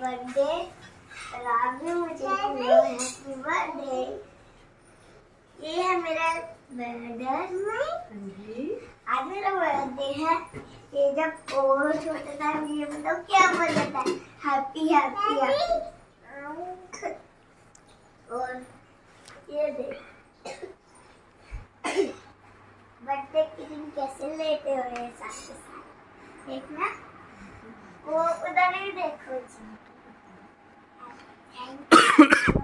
Birthday भी मुझे happy birthday ये है मेरा बर्थडे आज मेरा बर्थडे है. ये जब और छोटा था ये मतलब क्या बोलता था? हैप्पी हैप्पी और ये देख। बर्थडे के दिन कैसे हुए हैं साथ के साथ देखना। वो उधर भी देखो जी उधर भी देखो जी उधर और तू बैठ गया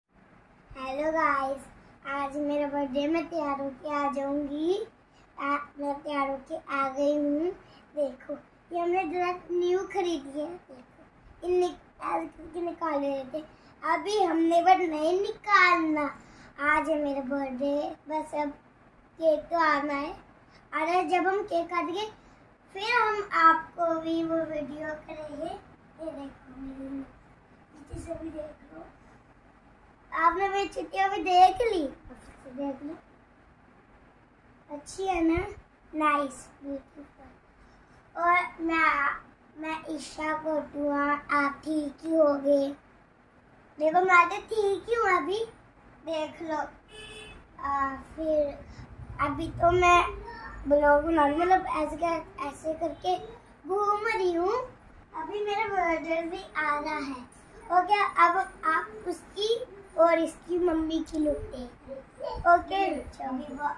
हेलो गाइस आज मेरा बर्थडे मैं तैयार होके आ जाऊँगी। मैं तैयार होके आ गई हूँ। देखो ये हमने ड्रेस न्यू खरीदी है। देखो इन निक, निकाले हुए थे। अभी हमने बस नहीं निकालना। आज है मेरा बर्थडे बस अब केक तो आना है। अरे जब हम केक काटेंगे फिर हम आपको भी वो वीडियो करेंगे। ये देखो मेरी नीचे से भी देख आपने मेरी छुट्टियाँ भी देख ली? देख ली। अच्छी है ना? नाइस ब्यूटीफुल और मैं मैं ईशा को दुआ आप ठीक ही हो गए देखो मैं तो ठीक ही हूँ अभी। देख लो। आ, फिर अभी तो मैं ब्लॉग बना रही मतलब ऐसे कर ऐसे करके घूम रही हूँ। अभी मेरा बर्थडे भी आ रहा है। ओके अब आप उसकी और इसकी मम्मी की लुटे ओके वो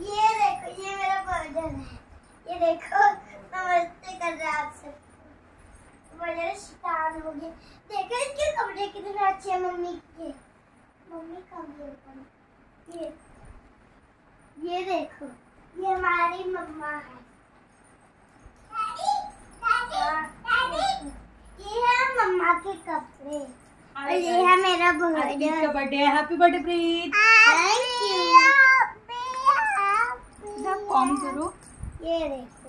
ये देखो ये मेरा बर्थडे है। ये देखो नमस्ते कर रहा है आपसे बड़े शैतान हो गए देखो इसके कपड़े कितने अच्छे हैं मम्मी के। मम्मी का भी ये ये देखो ये हमारी मम्मा है। ये है। मम्मा के कपड़े और ये है मेरा बर्थडे। का बर्थडे है। Happy birthday Preet thank you com करो ये देखो।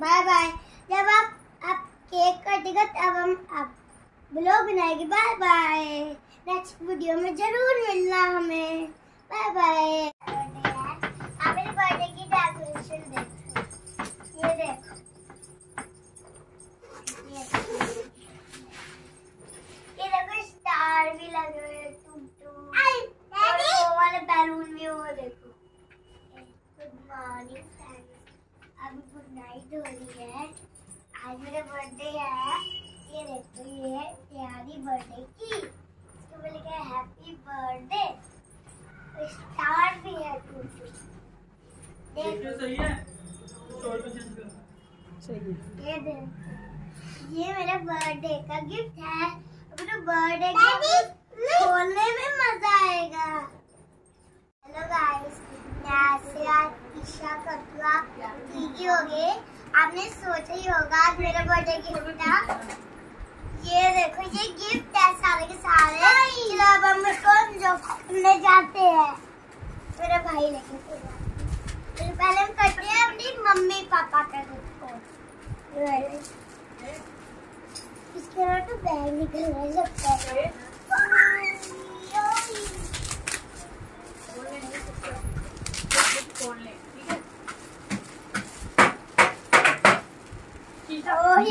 बाय बाय जब आप आप केक कटेगा तब हम आप ब्लॉग बनाएँगे। बाय बाय नेक्स्ट वीडियो में ज़रूर मिलना। हमें मॉर्निंग फ्रेंड्स अभी गुड नाइट हो रही है। आज मेरा बर्थडे है। ये देखो ये है प्यारी बर्थडे की। इसको बोले क्या हैप्पी बर्थडे स्टार भी है टू देखो। सही है। ये देखो। ये मेरा बर्थडे का गिफ्ट है। अभी तो बर्थडे का खोलने में मज़ा आएगा। हेलो गाइस मैं आज आज ईशा कटुआ ठीक ही हो गए आपने सोचा ही होगा आज मेरा बर्थडे गिफ्ट था ये देखो ये गिफ्ट है सारे के सारे। चलो अब हम इसको जो खोलने जाते हैं। मेरा भाई लेके चला। फिर पहले हम करते हैं अपनी मम्मी पापा का गिफ्ट इसके बाद तो बैग निकल रहा है लगता है खोल ले ठीक है ओ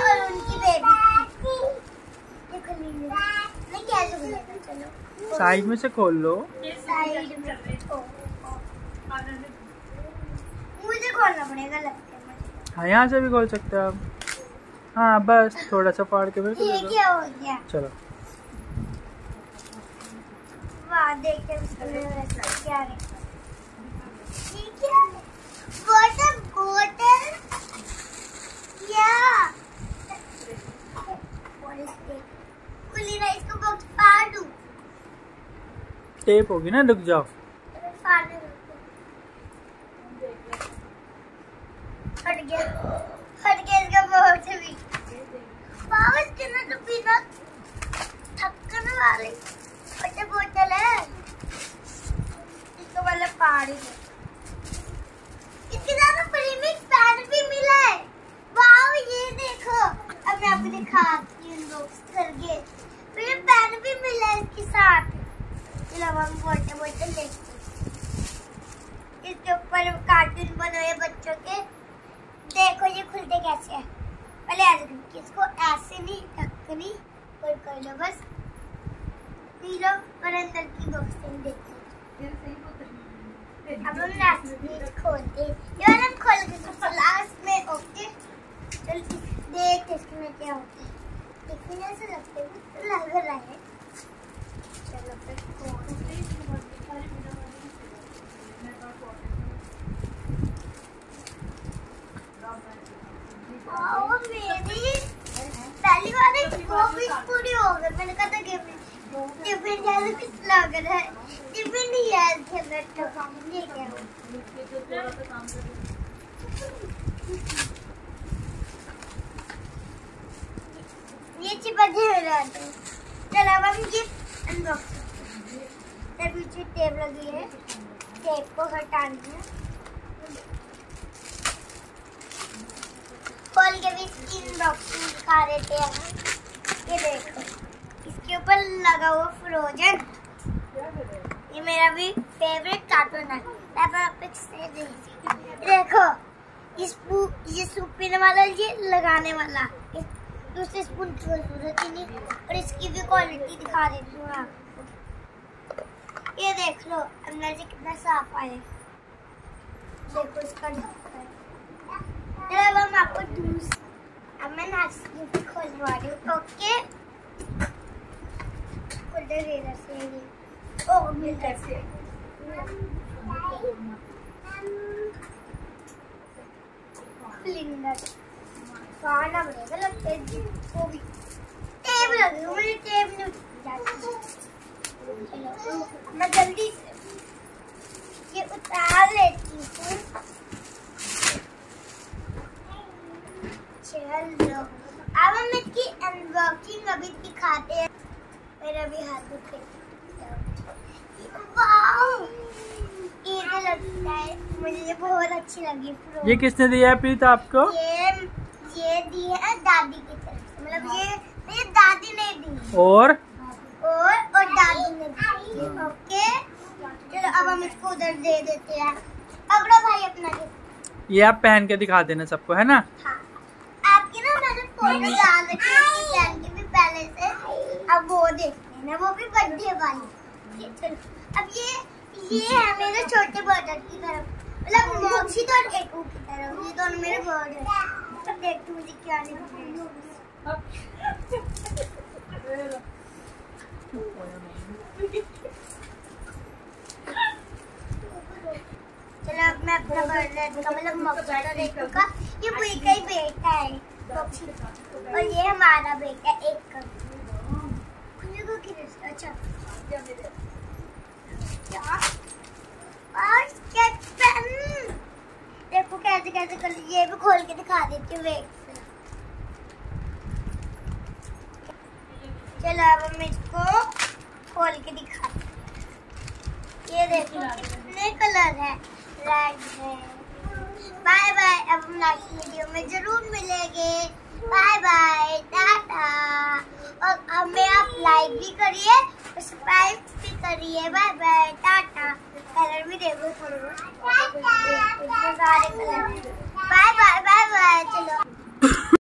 और उनकी बेबी मैं कैसे साइड में से खोल लो। साइड में ओ, ओ, खुलेगा लगता है मुझे. हाँ यहाँ से भी खोल सकते हो आप। हाँ बस थोड़ा सा फाड़ के फिर ये क्या हो गया? चलो। वाह देखते हैं क्या क्या है। वाटर बॉटल क्या What is this? खुली ना इसको बहुत फाड़ दूँ टेप होगी ना रुक जाओ फाड़ने गया हट गया इसका बहुत भी वाह इसके अंदर तो बिना थकने वाली वाटर बॉटल है इसको वाला फाड़ ही दो इसके साथ प्रीमिक्स पैन भी मिला है वाह ये देखो अब मैं आपको दिखाती हूँ अनबॉक्स करके फिर पैन भी मिला इसके साथ चलो हम वाटर बॉटल देखते इसके ऊपर कार्टून बने हुए बच्चों के देखो ये खुलते कैसे हैं पहले ऐसे करके इसको ऐसे नहीं ढकनी और कर लो बस पी लो और अंदर की बॉक्सिंग देखो अब हम लास्ट में खोलते ये वाला हम खोल के सबसे लास्ट में ओके चल देख इसमें क्या होता है देखने ऐसा लगता है लग रहा है चलो मेरी पहली बार वो भी पूरी हो गई मैंने कहा था टिफ़िन टिफ़िन जैसे कुछ लग रहा है। टिफ़िन ही है अंदर तो ये क्या ये चलो अब हम ये अनबॉक्स करते पीछे टेप लगी है। टेप को के भी दिखा ये देखो। इसके ऊपर लगा हुआ फ्रोजन ये मेरा भी फेवरेट कार्टून है। देखो, इस ये सूप पीने वाला, ये लगाने वाला। इस दूसरे स्पून की ज़रूरत ही नहीं, और इसकी भी क्वालिटी दिखा देती हूँ आपको। ये देख लो, अंदर से कितना साफ़ आया देखो इसका चलो अब हम आपको दूस अब मैं गिफ्ट खोलने वाली हूँ, ओके? जाएगा से ओ मिल से सिलेंडर खाना पड़ेगा लगता है जी, वो भी टेप लगी हुई, मुझे टेप नहीं जाती चलो मैं जल्दी से ये उतार लेती हूँ। चलो। अब हम इसकी अनबॉक्सिंग अभी दिखाते हैं। मेरा भी हाथ दुखे ये तो लगता है मुझे बहुत अच्छी लगी। ये किसने दिया है प्रीत आपको? ये ये दी है दादी की तरफ़ मतलब ये मेरी दादी ने दी और? और और दादी ने दी ओके? चलो अब हम इसको उधर दे देते हैं। पकड़ो भाई अपना gift। ये आप पहन के दिखा देना सबको है ना? हाँ। आपकी ना मैंने फ़ोटो डाल रखी है इसकी पहन के भी पहले से। अब वो देखते हैं ना वो भी बर्थडे वाली चलो अब ये ये है मेरे छोटे बर्डर की तरफ़। मतलब मोक्षित और एकू की तरफ़ ये दोनों मेरे बर्ड है अब देखते मुझे क्या निकलेगा चलो अब मैं अपना बर्डर का मतलब मोक्षित और का ये बुई का ही बेटा है और ये हमारा बेटा एक का खुले को अच्छा क्या और स्केच पेन देखो कर ये भी खोल के दिखा देती हूँ चलो अब हम इसको खोल के दिखाते हैं। ये देखो कितने कलर है। रेड है। बाय बाय अब हम नेक्स्ट वीडियो में ज़रूर मिलेंगे। बाय बाय टाटा और हमें आप लाइक भी करिए सब्सक्राइब भी करिए। बाय बाय टाटा कलर भी देखो थोड़ा बाय बाय बाय बाय चलो।